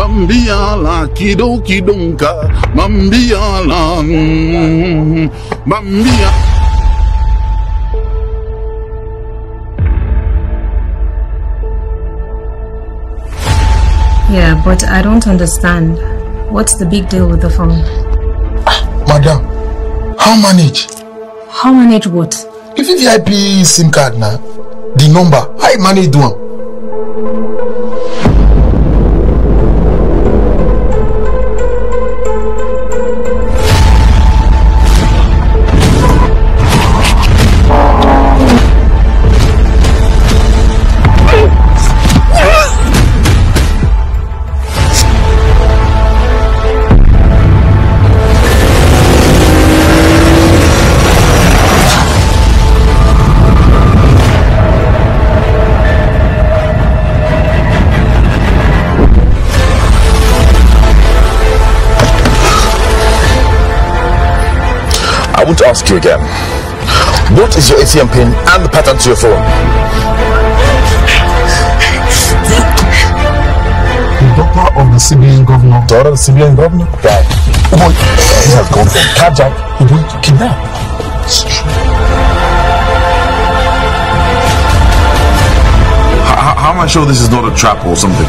Bambiala, kidoki donka, Bambiala, mm, Bambia. Yeah, but I don't understand. What's the big deal with the phone? Madam, how manage? How manage what? If you VIP SIM card now, the number, how you manage do I want to ask you again. What is your ATM pin and the pattern to your phone? The daughter of the civilian governor. Daughter of the civilian governor? Right. Boy, he has gone from carjack to kidnap. How, how am I sure this is not a trap or something?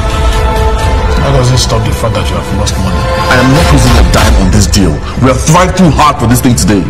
How does it stop the fact that you have lost money? I am not losing a dime on this deal. We tried too hard for this thing today.